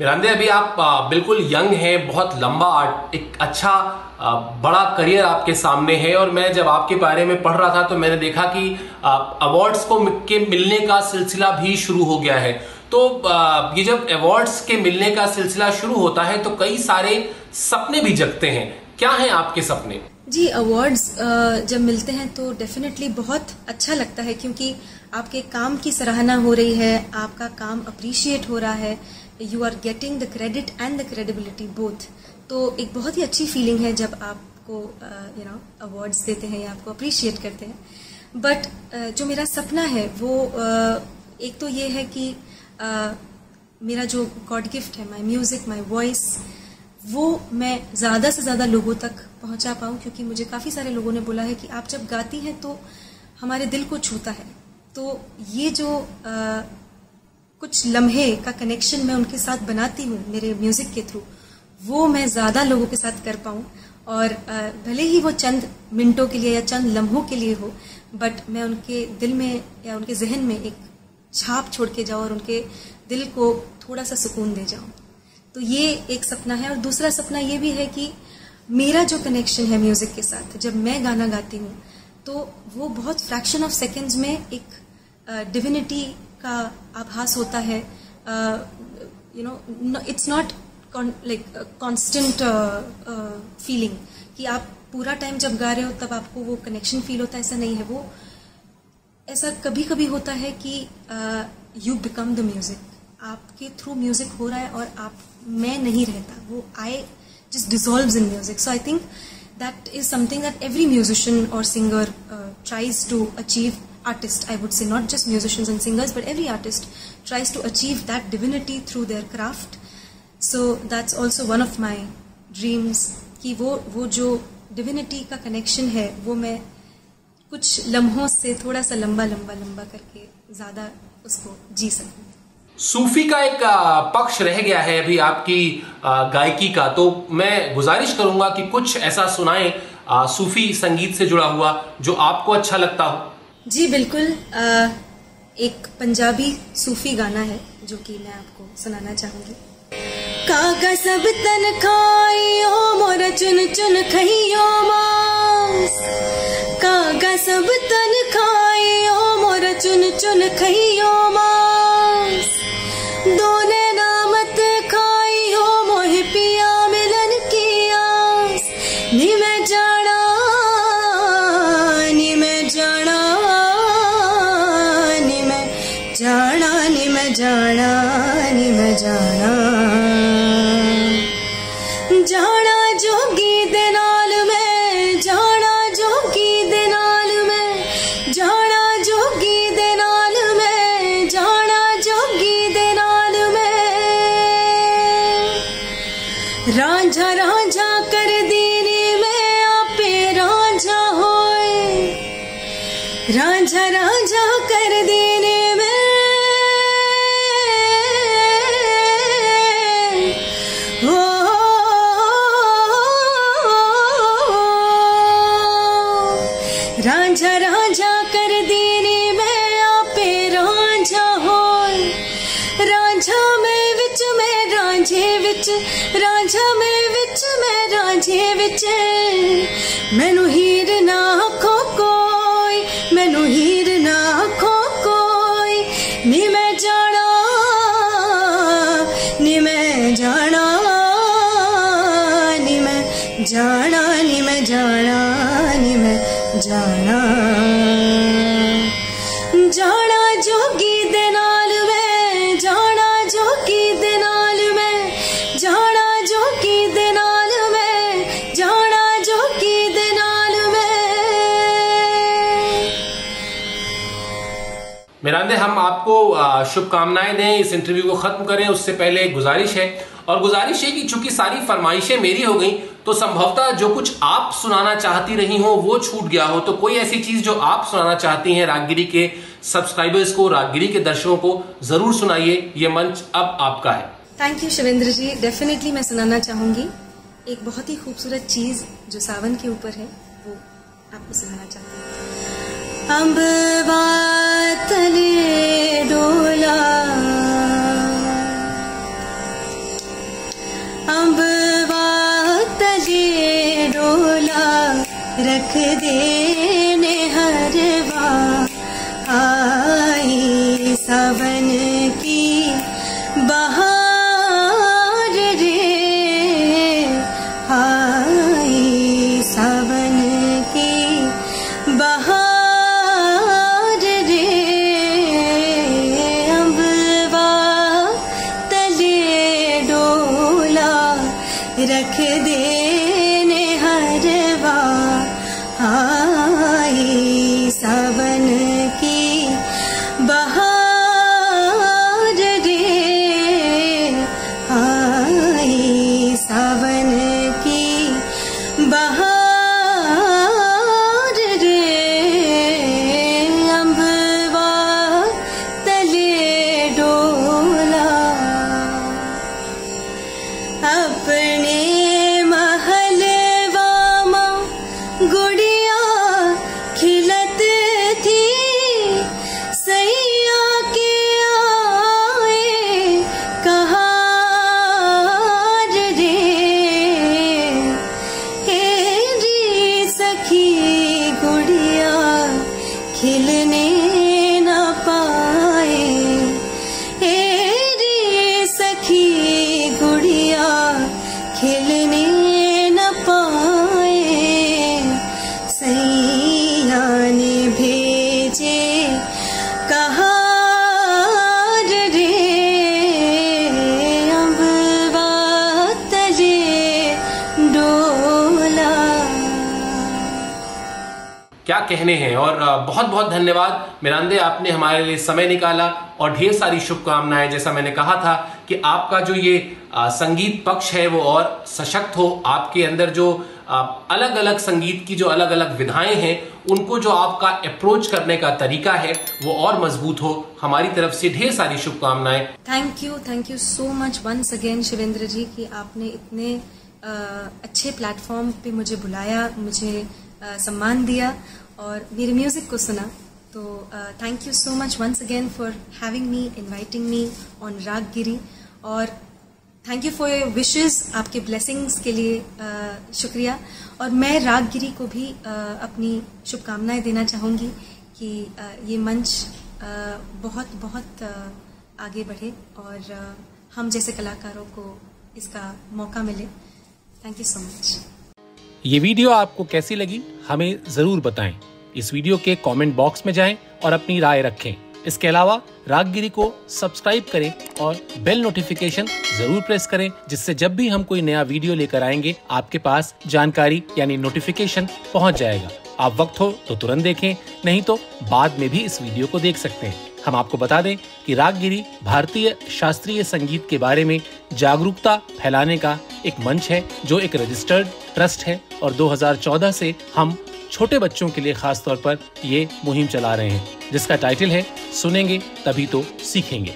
मिरांदे अभी आप बिल्कुल यंग हैं, बहुत लंबा एक अच्छा बड़ा करियर आपके सामने है और मैं जब आपके बारे में पढ़ रहा था तो मैंने देखा कि अवार्ड्स को के मिलने का सिलसिला भी शुरू हो गया है। तो ये जब अवार्ड्स के मिलने का सिलसिला शुरू होता है तो कई सारे सपने भी जगते हैं। क्या हैं आपके सपने? जी अवार्ड्स जब मिलते हैं तो डेफिनेटली बहुत अच्छा लगता है क्योंकि आपके काम की सराहना हो रही है, आपका काम अप्रिशिएट हो रहा है। You are getting the credit and the credibility both तो एक बहुत ही अच्छी फीलिंग है जब आपको यू नो अवार्ड्स देते हैं या आपको अप्रिशिएट करते हैं। बट uh, जो मेरा सपना है वो uh, एक तो ये है कि uh, मेरा जो गॉड गिफ्ट है माई म्यूज़िक माई वॉइस वो मैं ज़्यादा से ज़्यादा लोगों तक पहुँचा पाऊँ क्योंकि मुझे काफ़ी सारे लोगों ने बोला है कि आप जब गाती हैं तो हमारे दिल को छूता है। तो ये जो आ, कुछ लम्हे का कनेक्शन मैं उनके साथ बनाती हूँ, मेरे म्यूज़िक के थ्रू वो मैं ज़्यादा लोगों के साथ कर पाऊँ। और भले ही वो चंद मिनटों के लिए या चंद लम्हों के लिए हो बट मैं उनके दिल में या उनके जहन में एक छाप छोड़ के जाऊँ और उनके दिल को थोड़ा सा सुकून दे जाऊँ। तो ये एक सपना है और दूसरा सपना ये भी है कि मेरा जो कनेक्शन है म्यूज़िक के साथ, जब मैं गाना गाती हूँ तो वो बहुत फ्रैक्शन ऑफ़ सेकेंड्स में एक डिविनिटी का आभास होता है you know it's not like constant feeling कि आप पूरा टाइम जब गा रहे हो तब आपको वो कनेक्शन फील होता है ऐसा नहीं है वो। ऐसा कभी कभी होता है कि यू बिकम द म्यूज़िक आपके थ्रू म्यूज़िक हो रहा है और आप मैं नहीं रहता। वो I just dissolve in music so I think is something that every musician or singer uh, tries to achieve artist i would say not just musicians and singers but every artist tries to achieve that divinity through their craft so that's also one of my dreams कि वो वो जो divinity का connection है वो मैं कुछ लम्हों से थोड़ा सा लंबा लंबा लंबा करके ज़्यादा उसको जी सकूँ सूफी का एक पक्ष रह गया है अभी आपकी गायकी का तो मैं गुजारिश करूँगा कि कुछ ऐसा सुनाएँ सूफी संगीत से जुड़ा हुआ जो आपको अच्छा लगता हो जी बिल्कुल आ, एक पंजाबी सूफी गाना है जो कि मैं आपको सुनाना चाहूँगी। कागा सब तन खाइयो मोर चुन चुन खइयो मास। काका सब तन खाइयो मोर चुन चुन खइयो मास। दोने जाना नी मैं जाना नी मैं जाना। जाना जोगी दे नाल मैं, जाना जोगी दे नाल मैं, जाना जोगी दे नाल मैं, जाना जोगी दे नाल मैं। रांझा रांझे विच रांझा में विच में रांझे विच मैनू हीर ना आखो कोई मैनू हीर ना आखो कोई नी मैं जाना नी मैं जाना नी मैं जाना नी मैं जाना नी मैं मिरांदे हम आपको शुभकामनाएँ दें, इस इंटरव्यू को खत्म करें, उससे पहले एक गुजारिश है। और गुजारिश है कि चूँकि सारी फरमाइशें मेरी हो गई तो संभवतः जो कुछ आप सुनाना चाहती रही हो, वो छूट गया हो। तो कोई ऐसी चीज़ जो आप सुनाना चाहती हैं, रागगिरी के सब्सक्राइबर्स को, रागगिरी के दर्शकों को, ज़रूर सुनाइए। ये मंच अब आपका है। Thank you Shivendra ji. Definitely मैं सुनाना चाहूँगी। एक बहुत ही खूबसूरत चीज़ जो सावन के ऊपर है, वो आपको सुनाना चाहती हूँ। रख देने तले डोला रखे हरिवा आई खिलने कहने हैं। और बहुत बहुत धन्यवाद। मिरांदे, आपने हमारे लिए समय निकाला और ढेर सारी शुभकामनाएँ। जैसा मैंने कहा था कि आपका जो ये संगीत पक्ष है वो और सशक्त हो, आपके अंदर जो अलग अलग संगीत की जो अलग अलग विधाएँ हैं, उनको जो आपका अप्रोच करने का तरीका है, वो और मज़बूत हो। हमारी तरफ़ से ढेर सारी शुभकामनाएँ। Thank you thank you so much once again Shivendra ji, कि आपने इतने अच्छे प्लेटफॉर्म पे मुझे बुलाया, मुझे सम्मान दिया। और मेरे म्यूज़िक को सुना तो thank you so much once again for having me inviting me on Raag Giri और thank you for your wishes आपके ब्लेसिंग्स के लिए अ, शुक्रिया। और मैं राग गिरी को भी अ, अपनी शुभकामनाएँ देना चाहूँगी कि अ, ये मंच अ, बहुत बहुत अ, आगे बढ़े और अ, हम जैसे कलाकारों को इसका मौका मिले। थैंक यू सो मच ये वीडियो आपको कैसी लगी? हमें ज़रूर बताएँ। इस वीडियो के कमेंट बॉक्स में जाएँ और अपनी राय रखें। इसके अलावा रागगिरी को सब्सक्राइब करें और बेल नोटिफिकेशन ज़रूर प्रेस करें, जिससे जब भी हम कोई नया वीडियो लेकर आएँगे, आपके पास जानकारी यानी नोटिफिकेशन पहुँच जाएगा। आप वक्त हो तो तुरंत देखें, नहीं तो बाद में भी इस वीडियो को देख सकते हैं। हम आपको बता दें कि रागगिरी भारतीय शास्त्रीय संगीत के बारे में जागरूकता फैलाने का एक मंच है, जो एक रजिस्टर्ड ट्रस्ट है और 2014 से हम छोटे बच्चों के लिए खास तौर पर ये मुहिम चला रहे हैं, जिसका टाइटल है सुनेंगे तभी तो सीखेंगे।